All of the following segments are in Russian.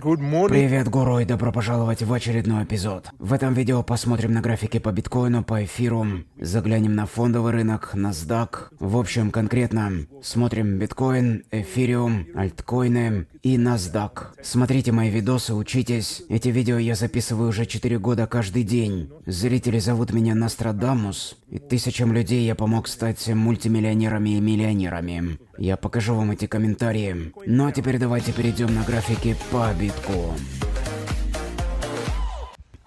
Привет, Гуру, и добро пожаловать в очередной эпизод. В этом видео посмотрим на графики по биткоину, по эфиру, заглянем на фондовый рынок, NASDAQ. В общем, конкретно смотрим биткоин, эфириум, альткоины и NASDAQ. Смотрите мои видосы, учитесь. Эти видео я записываю уже 4 года каждый день. Зрители зовут меня Нострадамус, и тысячам людей я помог стать мультимиллионерами и миллионерами. Я покажу вам эти комментарии. Ну а теперь давайте перейдем на графики по битку.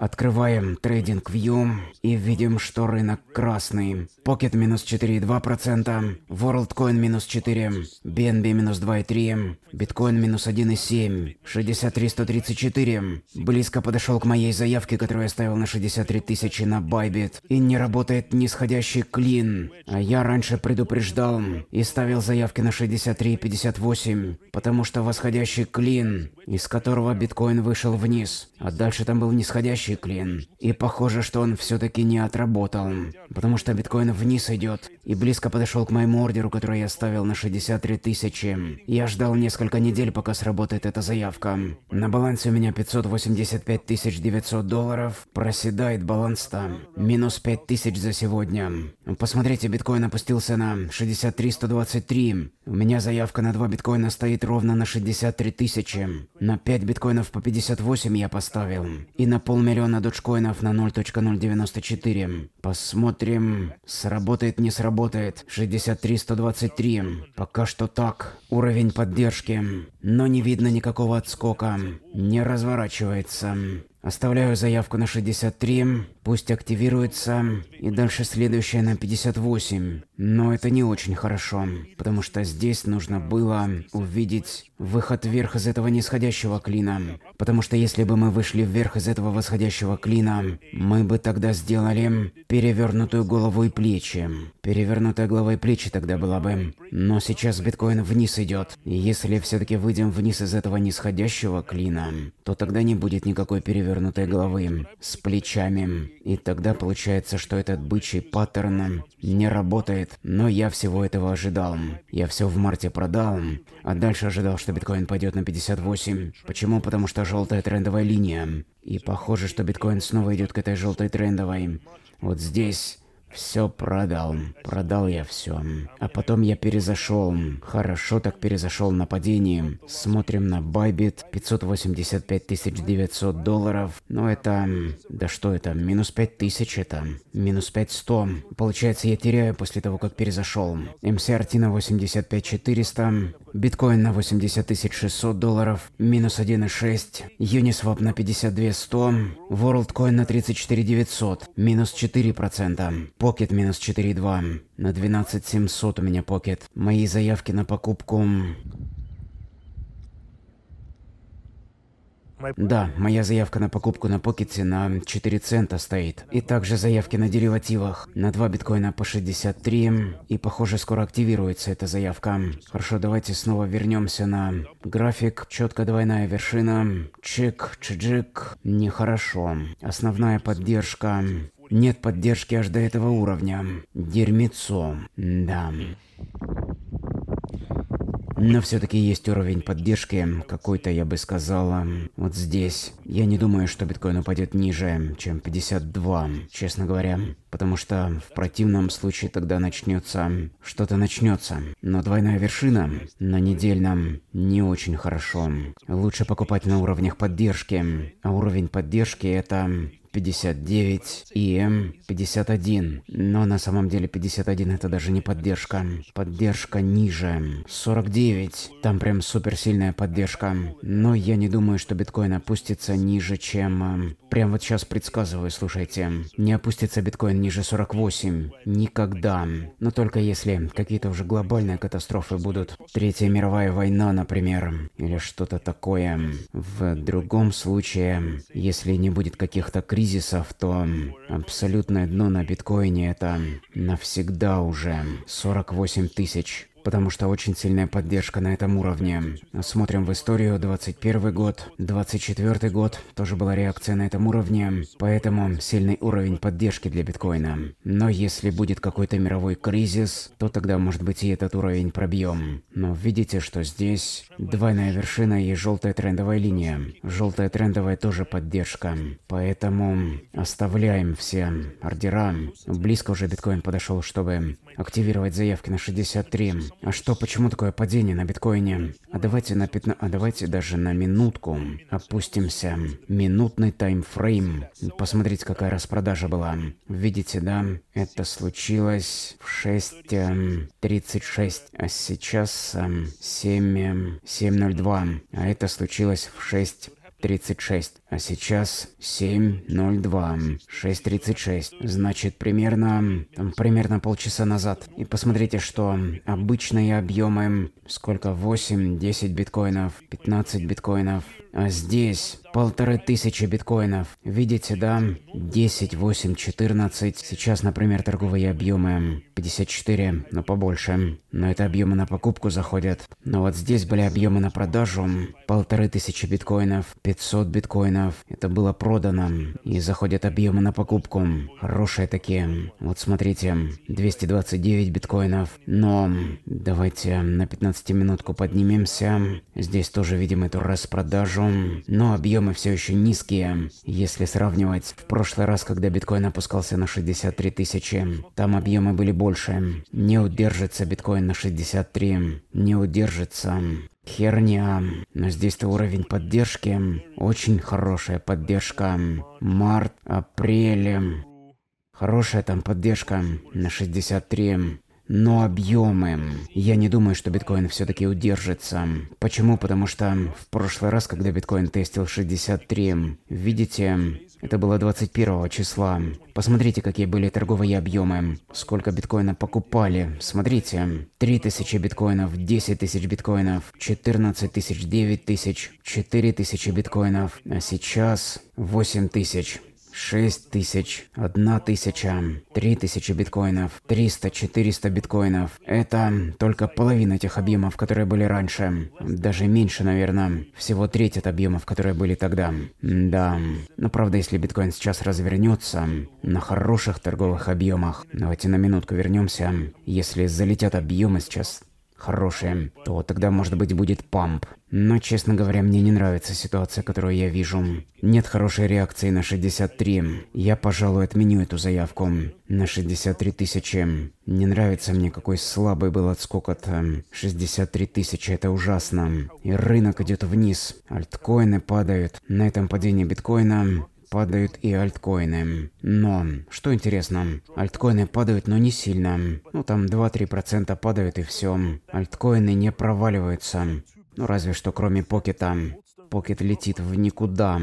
Открываем TradingView и видим, что рынок красный. Pocket минус 4,2%, WorldCoin минус 4, BNB минус 2,3, Bitcoin минус 1,7, 63134. Близко подошел к моей заявке, которую я ставил на 63 тысячи на Bybit. И не работает нисходящий клин. А я раньше предупреждал и ставил заявки на 63,58, потому что восходящий клин, из которого биткоин вышел вниз. А дальше там был нисходящий клин. И похоже, что он все-таки не отработал. Потому что биткоин вниз идет. И близко подошел к моему ордеру, который я ставил на 63 тысячи. Я ждал несколько недель, пока сработает эта заявка. На балансе у меня 585 900 долларов. Проседает баланс-то. Минус 5 тысяч за сегодня. Посмотрите, биткоин опустился на 63 123. У меня заявка на 2 биткоина стоит ровно на 63 тысячи. На 5 биткоинов по 58 я поставил. И на полмиллиона доджкоинов на 0.094. Посмотрим, сработает, не сработает. 63 123. Пока что так. Уровень поддержки. Но не видно никакого отскока. Не разворачивается. Оставляю заявку на 63, пусть активируется, и дальше следующая на 58. Но это не очень хорошо, потому что здесь нужно было увидеть выход вверх из этого нисходящего клина. Потому что если бы мы вышли вверх из этого восходящего клина, мы бы тогда сделали перевернутую голову и плечи. Перевернутая голова и плечи тогда была бы. Но сейчас биткоин вниз идет. И если все-таки выйдем вниз из этого нисходящего клина, то тогда не будет никакой перевернутой головы с плечами. И тогда получается, что этот бычий паттерн не работает. Но я всего этого ожидал. Я все в марте продал, а дальше ожидал, что биткоин пойдет на 58. Почему? Потому что желтая трендовая линия. И похоже, что биткоин снова идет к этой желтой трендовой. Вот здесь все продал. Продал я все. А потом я перезашел. Хорошо так перезашел на падении. Смотрим на Bybit. 585 900 долларов. Но это... Да что это? Минус 5000 это. Минус 5100. Получается я теряю после того, как перезашел. MCRT на 85 400. Биткоин на 80 600 долларов. Минус 1,6. Uniswap на 52 100. WorldCoin на 34 900. Минус 4%. Покет минус 4,2. На 12 700 у меня покет. Мои заявки на покупку... Да, моя заявка на покупку на покете на 4 цента стоит. И также заявки на деривативах. На 2 биткоина по 63. И похоже скоро активируется эта заявка. Хорошо, давайте снова вернемся на график. Четко двойная вершина. Чик, чиджик. Нехорошо. Основная поддержка. Нет поддержки аж до этого уровня. Дерьмецо. Да. Но все-таки есть уровень поддержки, какой-то, я бы сказала, вот здесь. Я не думаю, что биткоин упадет ниже, чем 52, честно говоря. Потому что в противном случае тогда начнется... Что-то начнется. Но двойная вершина на недельном не очень хорошо. Лучше покупать на уровнях поддержки. А уровень поддержки это 59 и 51. Но на самом деле 51 это даже не поддержка. Поддержка ниже. 49. Там прям суперсильная поддержка. Но я не думаю, что биткоин опустится ниже, чем... Прям вот сейчас предсказываю, слушайте. Не опустится биткоин ниже 48. Никогда. Но только если какие-то уже глобальные катастрофы будут. Третья мировая война, например. Или что-то такое. В другом случае, если не будет каких-то кризисов, кризисов, то абсолютное дно на биткоине это навсегда уже 48 тысяч. Потому что очень сильная поддержка на этом уровне. Смотрим в историю, 21 год, 24 год, тоже была реакция на этом уровне, поэтому сильный уровень поддержки для биткоина. Но если будет какой-то мировой кризис, то тогда может быть и этот уровень пробьем. Но видите, что здесь двойная вершина и желтая трендовая линия. Желтая трендовая тоже поддержка, поэтому оставляем все ордера. Близко уже биткоин подошел, чтобы активировать заявки на 63. А что, почему такое падение на биткоине? А давайте на 15... А давайте даже на минутку опустимся. Минутный таймфрейм. Посмотрите, какая распродажа была. Видите, да? Это случилось в 6.36, а сейчас 7... 7.02. А это случилось в 6... 36, а сейчас 7.02, 6.36. Значит, примерно, примерно полчаса назад. И посмотрите, что обычные объемы, сколько, 8, 10 биткоинов, 15 биткоинов, а здесь полторы тысячи биткоинов. Видите, да? 10, 8, 14. Сейчас, например, торговые объемы 54, но побольше. Но это объемы на покупку заходят. Но вот здесь были объемы на продажу. Полторы тысячи биткоинов, 500 биткоинов. Это было продано. И заходят объемы на покупку. Хорошие такие. Вот смотрите, 229 биткоинов. Но давайте на 15 минутку поднимемся. Здесь тоже видим эту распродажу но объемы все еще низкие. Если сравнивать, в прошлый раз, когда биткоин опускался на 63 тысячи, там объемы были больше. Не удержится биткоин на 63, не удержится. Херня. Но здесь-то уровень поддержки. Очень хорошая поддержка. Март, апрель. Хорошая там поддержка на 63. Но объемы... Я не думаю, что биткоин все-таки удержится. Почему? Потому что в прошлый раз, когда биткоин тестил 63, видите, это было 21 числа. Посмотрите, какие были торговые объемы. Сколько биткоина покупали. Смотрите. 3000 биткоинов, 10 тысяч биткоинов, 14 тысяч, 9 тысяч, 4 тысячи биткоинов. А сейчас 8 тысяч. Шесть тысяч, одна тысяча, три тысячи биткоинов, триста, четыреста биткоинов. Это только половина тех объемов, которые были раньше. Даже меньше, наверное. Всего треть от объемов, которые были тогда. Да. Но правда, если биткоин сейчас развернется на хороших торговых объемах. Давайте на минутку вернемся. Если залетят объемы сейчас хорошие, то тогда, может быть, будет памп. Но, честно говоря, мне не нравится ситуация, которую я вижу. Нет хорошей реакции на 63. Я, пожалуй, отменю эту заявку на 63 тысячи. Не нравится мне, какой слабый был отскок от 63 тысячи. Это ужасно. И рынок идет вниз. Альткоины падают. На этом падении биткоина падают и альткоины. Но, что интересно, альткоины падают, но не сильно. Ну там 2-3% падают и все. Альткоины не проваливаются. Ну разве что кроме покета. Покет летит в никуда.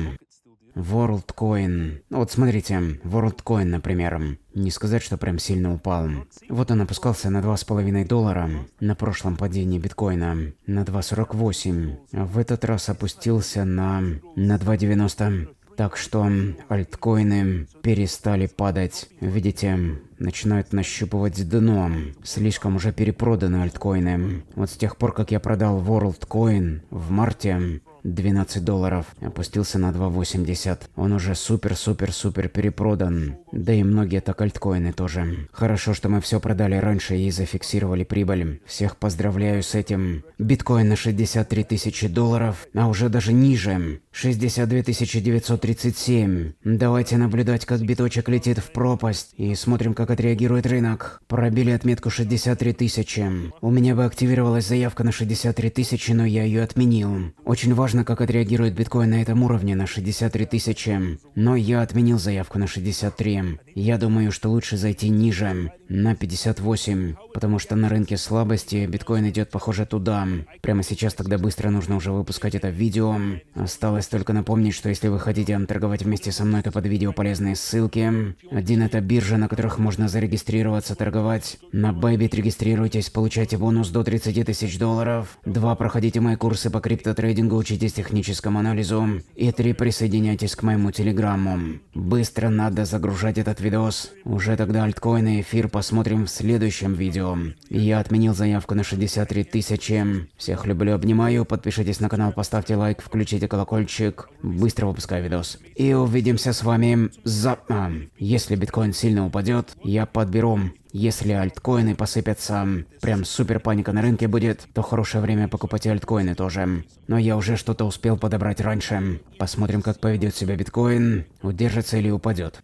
WorldCoin. Ну, вот смотрите, WorldCoin, например. Не сказать, что прям сильно упал. Вот он опускался на 2,5 доллара на прошлом падении биткоина. На 2,48. А в этот раз опустился на... на 2,90. Так что альткоины перестали падать. Видите, начинают нащупывать дно. Слишком уже перепроданы альткоины. Вот с тех пор, как я продал WorldCoin в марте, 12 долларов. Опустился на 2.80. Он уже супер-супер-супер перепродан. Да и многие так альткоины тоже. Хорошо, что мы все продали раньше и зафиксировали прибыль. Всех поздравляю с этим. Биткоин на 63 тысячи долларов, а уже даже ниже. 62 937. Давайте наблюдать, как биточек летит в пропасть. И смотрим, как отреагирует рынок. Пробили отметку 63 тысячи. У меня бы активировалась заявка на 63 тысячи, но я ее отменил. Очень важно Важно, как отреагирует биткоин на этом уровне на 63 тысячи. Но я отменил заявку на 63. Я думаю, что лучше зайти ниже, на 58, потому что на рынке слабости биткоин идет похоже туда. Прямо сейчас тогда быстро нужно уже выпускать это видео. Осталось только напомнить, что если вы хотите торговать вместе со мной, то под видео полезные ссылки. Один это биржа, на которых можно зарегистрироваться, торговать. На Bybit регистрируйтесь, получайте бонус до 30 тысяч долларов. Два, проходите мои курсы по криптотрейдингу, учите учитесь техническому анализу. И три, присоединяйтесь к моему телеграмму. Быстро надо загружать этот видос. Уже тогда альткоины эфир посмотрим в следующем видео. Я отменил заявку на 63 тысячи. Всех люблю, обнимаю. Подпишитесь на канал, поставьте лайк, включите колокольчик. Быстро выпускаю видос. И увидимся с вами за... А, если биткоин сильно упадет, я подберу если альткоины посыпятся, прям супер паника на рынке будет, то хорошее время покупать и альткоины тоже. Но я уже что-то успел подобрать раньше. Посмотрим, как поведет себя биткоин, удержится или упадет.